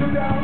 down.